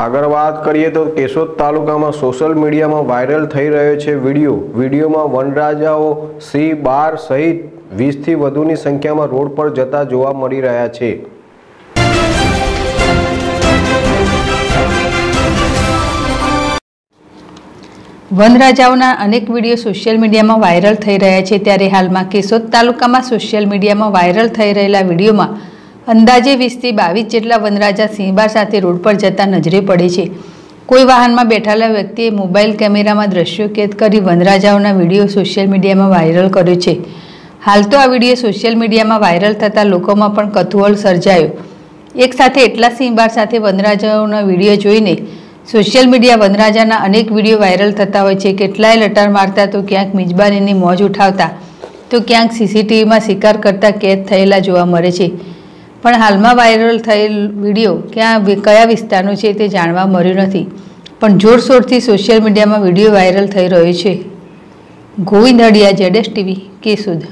આગળ વાત કરીએ તો કેશોદ તાલુકામાં સોશિયલ મીડિયામાં વાયરલ થઈ રહ્યો છે વીડિયો વિડીયોમાં વનરાજાઓ સિંહ, બાર સહિત વીસથી વધુની સંખ્યામાં રોડ પર જતા જોવા મળી રહ્યા છે. વનરાજાઓના અનેક વીડિયો સોશિયલ મીડિયામાં વાયરલ થઈ રહ્યા છે. ત્યારે હાલમાં કેશોદ તાલુકામાં સોશિયલ મીડિયામાં વાયરલ થઈ રહેલા વિડીયોમાં અંદાજે વીસથી બાવીસ જેટલા વનરાજા સિંહબાર સાથે રોડ પર જતા નજરે પડે છે. કોઈ વાહનમાં બેઠેલા વ્યક્તિએ મોબાઈલ કેમેરામાં દ્રશ્યો કેદ કરી વનરાજાઓના વીડિયો સોશિયલ મીડિયામાં વાયરલ કર્યો છે. હાલ તો આ વીડિયો સોશિયલ મીડિયામાં વાયરલ થતાં લોકોમાં પણ કથુઅળ સર્જાયો. એક સાથે એટલા સિંહબાર સાથે વનરાજાઓના વીડિયો જોઈને સોશિયલ મીડિયા વનરાજાના અનેક વીડિયો વાયરલ થતા હોય છે. કેટલાય લટાર મારતા તો ક્યાંક મિજબાનીની મોજ ઉઠાવતા, તો ક્યાંક સીસીટીવીમાં શિકાર કરતા કેદ થયેલા જોવા મળે છે. પણ હાલમાં વાયરલ થયેલ વીડિયો ક્યાં કયા વિસ્તારનો છે તે જાણવા મળ્યું નથી. પણ જોરશોરથી સોશિયલ મીડિયામાં વીડિયો વાયરલ થઈ રહ્યો છે. ગોવિંદ હડિયા જેડેશ ટીવી કેસુદ